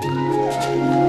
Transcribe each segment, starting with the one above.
す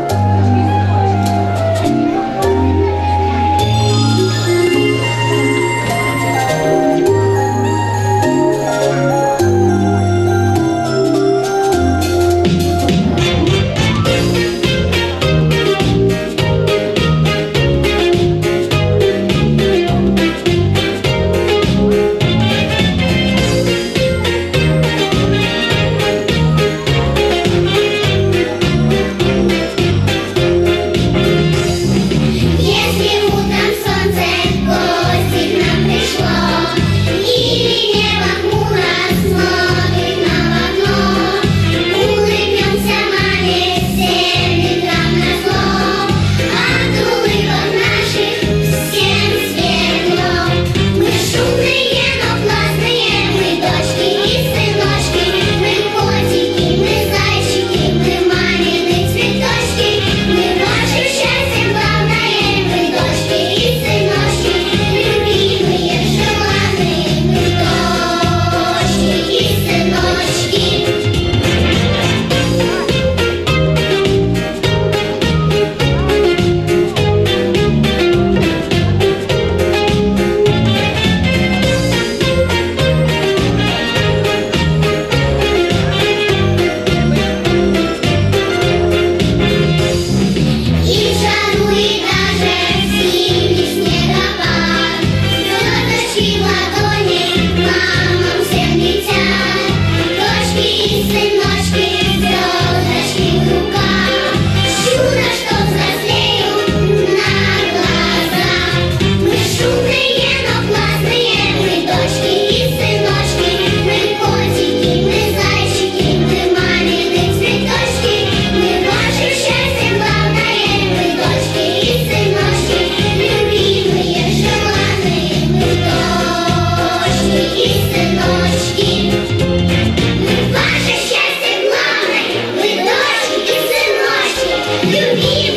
You?